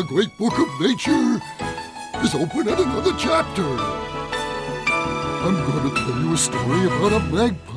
the great book of nature is open at another chapter. I'm to tell you a story about a magpie.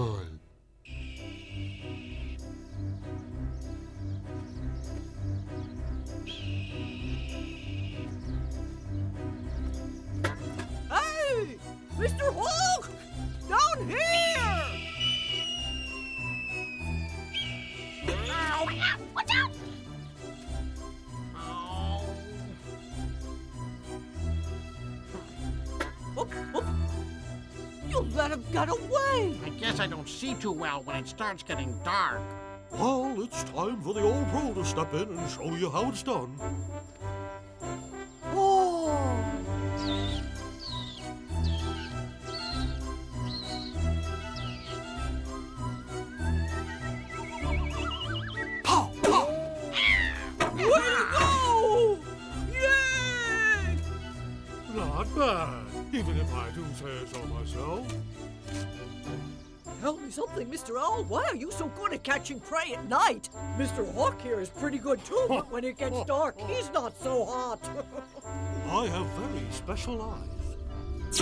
Let him get away. I guess I don't see too well when it starts getting dark. Well, it's time for the old pro to step in and show you how it's done. Tell me something, Mr. Owl. Why are you so good at catching prey at night? Mr. Hawk here is pretty good too, but when it gets dark, he's not so hot. I have very special eyes.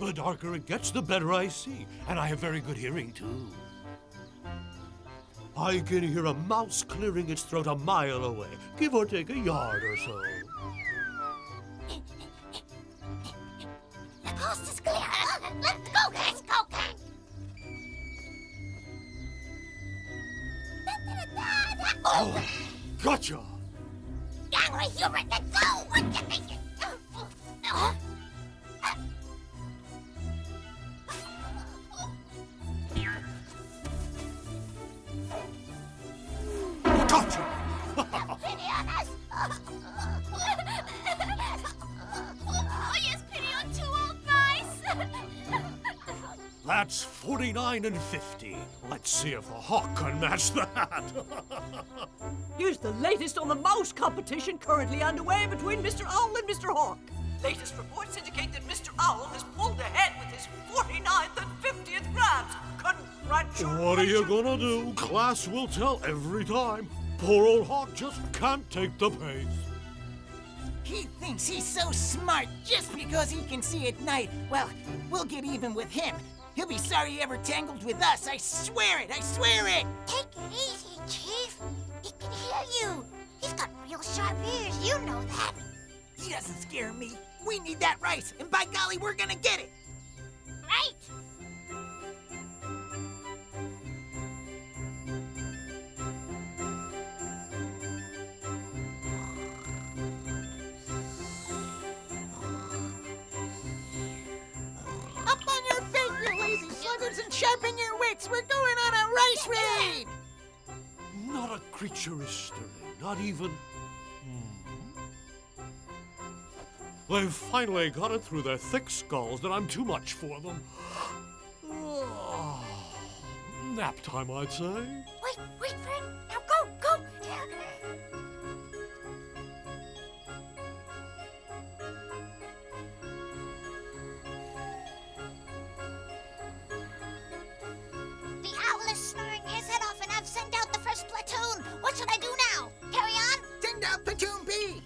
The darker it gets, the better I see, and I have very good hearing too. I can hear a mouse clearing its throat a mile away, give or take a yard or so. Oh, Gotcha! Gangway Hubert, let's go. Uh, Gotcha! That's 49 and 50. Let's see if the hawk can match that. Here's the latest on the mouse competition currently underway between Mr. Owl and Mr. Hawk. Latest reports indicate that Mr. Owl has pulled ahead with his 49th and 50th grabs. Congratulations! what are you gonna do? Class will tell every time. Poor old hawk just can't take the pace. He thinks he's so smart just because he can see at night. Well, we'll get even with him. He'll be sorry he ever tangled with us. I swear it. I swear it. Take it easy, Chief. He can hear you. He's got real sharp ears. You know that. He doesn't scare me. We need that rice, and by golly, we're gonna get it. Right. and sharpen your wits. We're going on a rice raid. Not a creature is stirring, not even... Hmm. They've finally got it through their thick skulls that I'm too much for them. Oh, nap time, I'd say. Wait, wait, friend. Now go, go. The Platoon B!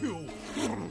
rescue!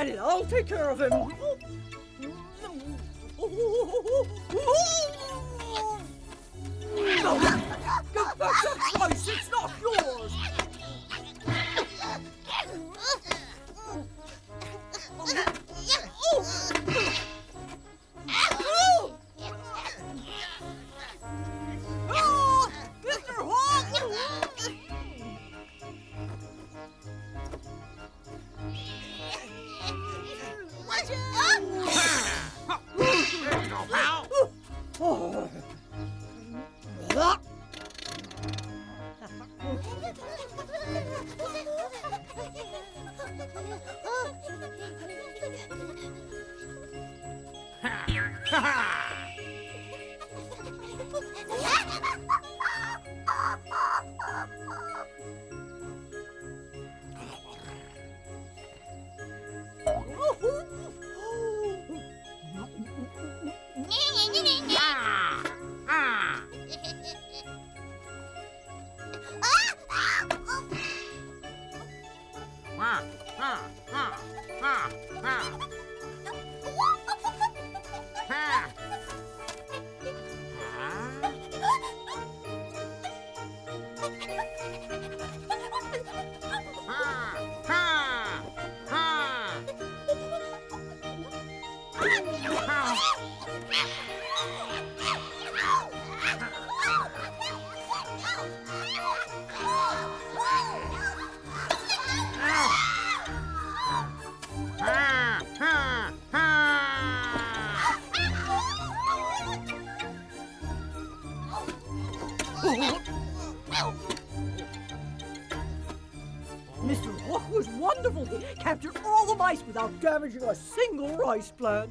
I'll take care of him. There you. damaging a single rice plant.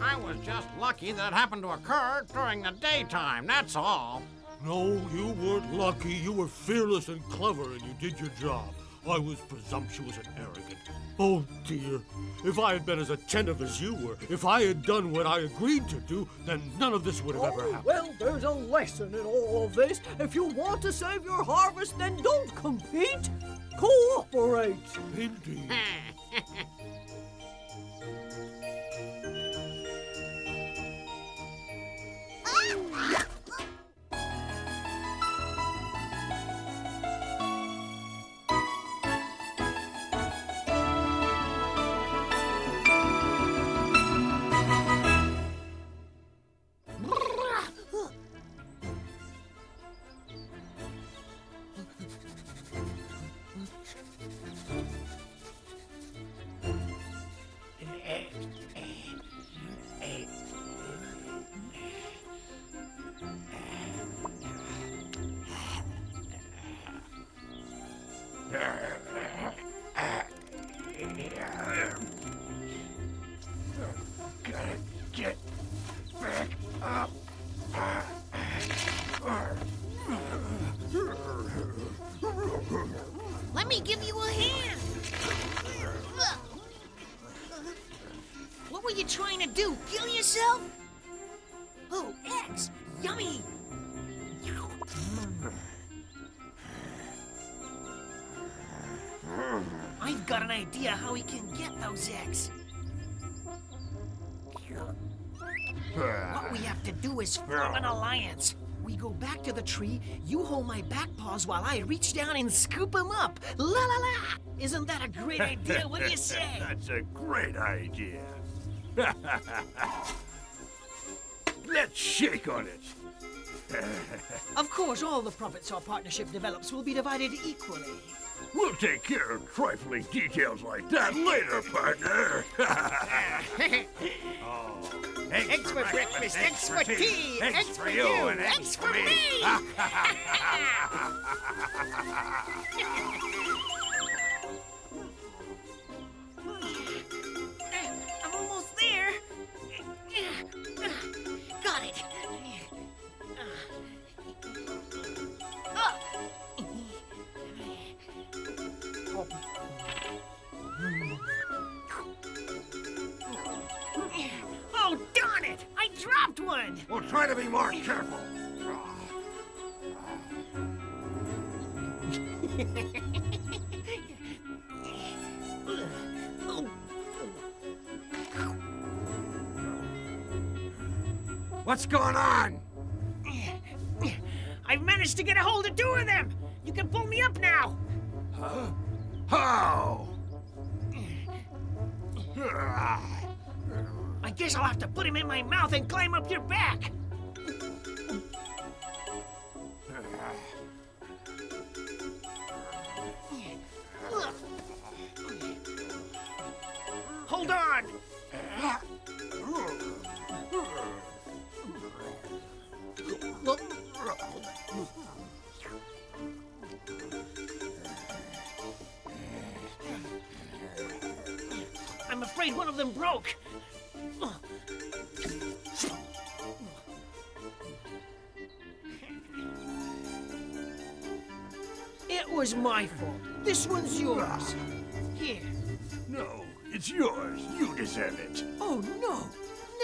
I was just lucky that it happened to occur during the daytime, that's all. No, you weren't lucky. You were fearless and clever, and you did your job. I was presumptuous and arrogant. Oh, dear. If I had been as attentive as you were, if I had done what I agreed to do, then none of this would have oh, ever happened. Well, there's a lesson in all of this. If you want to save your harvest, then don't compete. Cooperate. Indeed. Yummy! I've got an idea how we can get those eggs. What we have to do is form an alliance. We go back to the tree, you hold my back paws while I reach down and scoop them up. La la la! Isn't that a great idea? What do you say? That's a great idea. Let's shake on it. Of course, all the profits our partnership develops will be divided equally. We'll take care of trifling details like that later, partner. Oh, eggs for breakfast, eggs for tea, eggs for you, and eggs for me. We'll try to be more careful. What's going on? I've managed to get a hold of two of them! You can pull me up now! Huh? How? I guess I'll have to put him in my mouth and climb up your back! Hold on! I'm afraid one of them broke. Was my fault. This one's yours. Here. No, it's yours. You deserve it. Oh, no.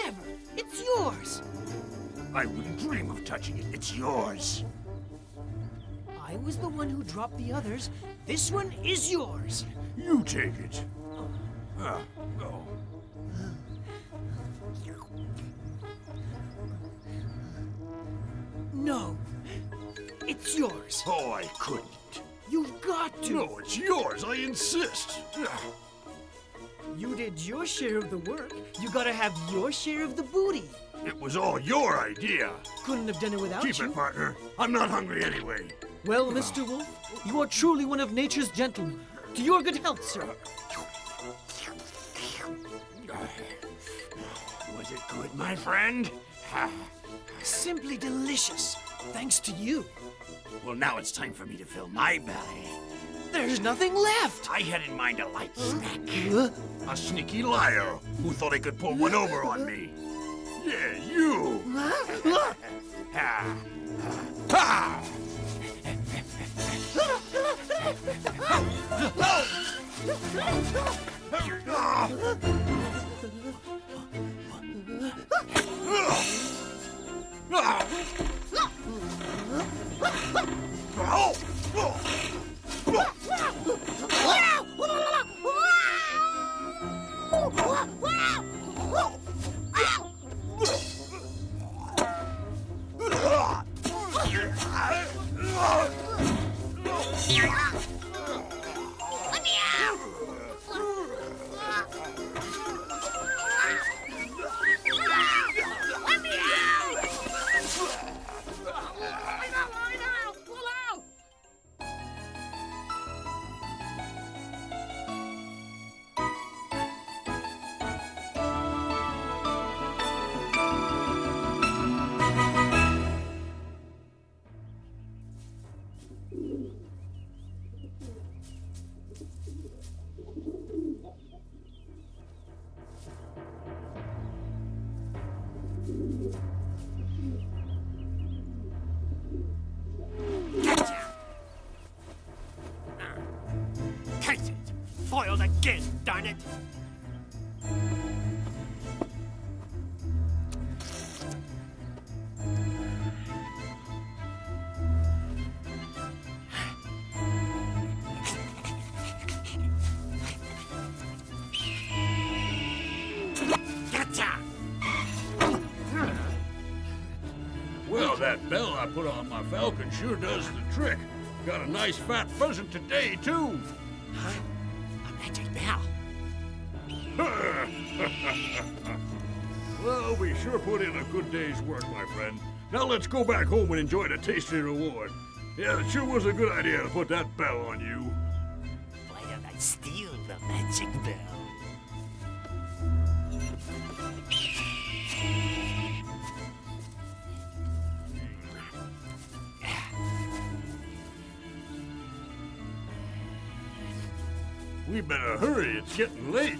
Never. It's yours. I wouldn't dream of touching it. It's yours. I was the one who dropped the others. This one is yours. You take it. Ah. No. It's yours. Oh, I couldn't. Got to. No, it's yours. I insist. You did your share of the work. You gotta have your share of the booty. It was all your idea. Couldn't have done it without Keep you. it, partner. I'm not hungry anyway. Well, Mr. Wolf, you are truly one of nature's gentlemen. To your good health, sir. Was it good, my friend? Simply delicious. Thanks to you. Well, now it's time for me to fill my belly. There's nothing left. I had in mind a light snack. Huh? A sneaky liar who thought he could pull one over on me. Yeah, you. Huh? Ha. Ha. Curse it! Gotcha! Well, that bell I put on my falcon sure does the trick. Got a nice fat pheasant today, too. Huh? A magic bell. well, we sure put in a good day's work, my friend. Now let's go back home and enjoy the tasty reward. Yeah, it sure was a good idea to put that bell on you. Why don't I steal the magic bell? We better hurry, it's getting late.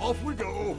Off we go.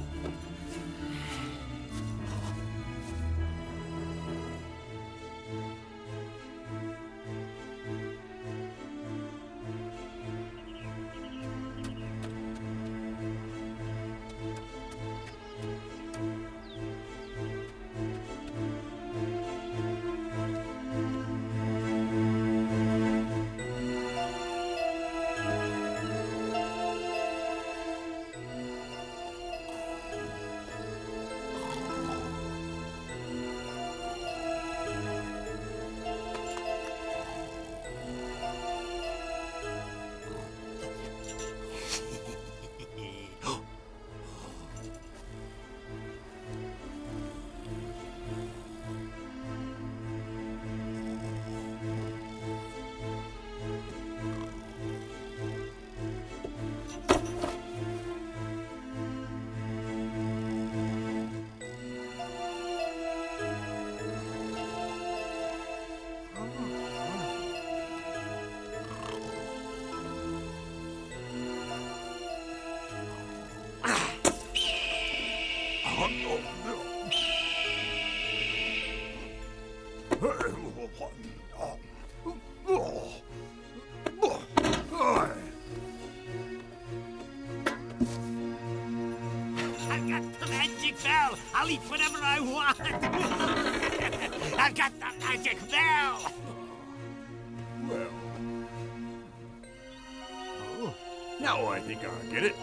Now I think I'll get it.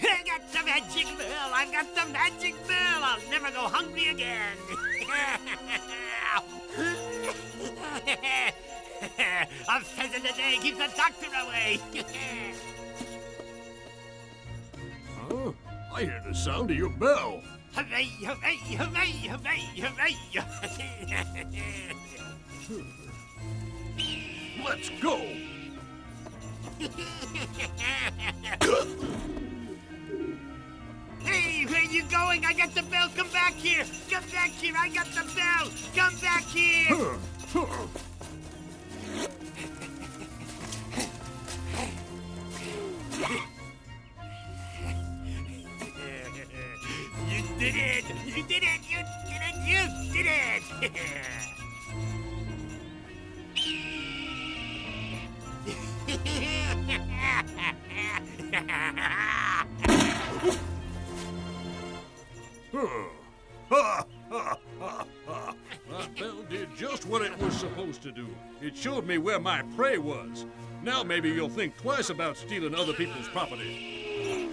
I got the magic bell. I've got the magic bell. I'll never go hungry again. a pheasant a day keeps the doctor away. Oh, I hear the sound of your bell. hooray, hooray, hooray, hooray, hooray. Let's go. Hey, where you going? I got the bell. Come back here. Come back here. I got the bell. Come back here. Me where my prey was. Now maybe you'll think twice about stealing other people's property.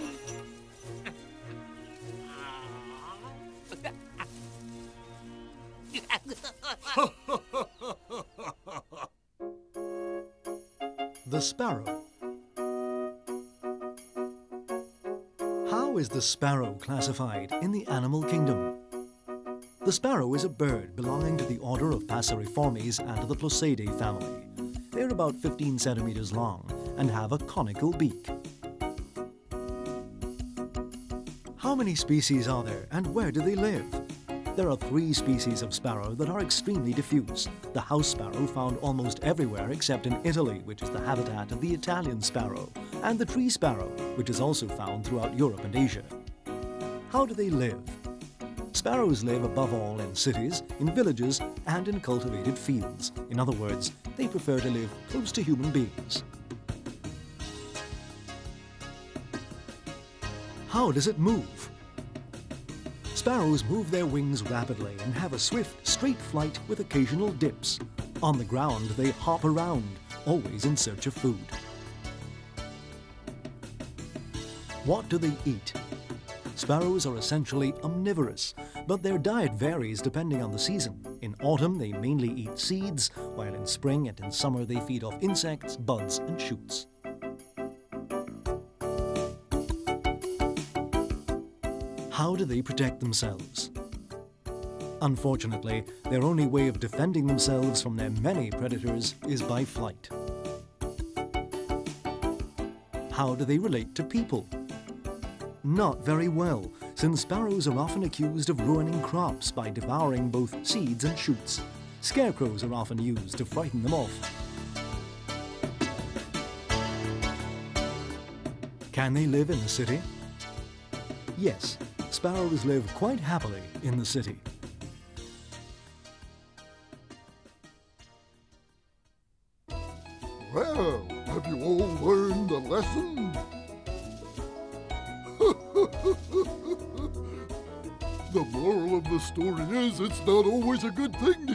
The sparrow. How is the sparrow classified in the animal kingdom? The sparrow is a bird belonging to the order of Passeriformes and the Ploceidae family. About 15 centimeters long and have a conical beak. How many species are there and where do they live? There are three species of sparrow that are extremely diffuse. The house sparrow found almost everywhere except in Italy, which is the habitat of the Italian sparrow, and the tree sparrow, which is also found throughout Europe and Asia. How do they live? Sparrows live above all in cities, in villages, and in cultivated fields. In other words, they prefer to live close to human beings. How does it move? Sparrows move their wings rapidly and have a swift, straight flight with occasional dips. On the ground, they hop around, always in search of food. What do they eat? Sparrows are essentially omnivorous, but their diet varies depending on the season. In autumn, they mainly eat seeds, while in spring and in summer, they feed off insects, buds, and shoots. How do they protect themselves? Unfortunately, their only way of defending themselves from their many predators is by flight. How do they relate to people? Not very well, since sparrows are often accused of ruining crops by devouring both seeds and shoots. Scarecrows are often used to frighten them off. Can they live in the city? Yes, sparrows live quite happily in the city. It's not always a good thing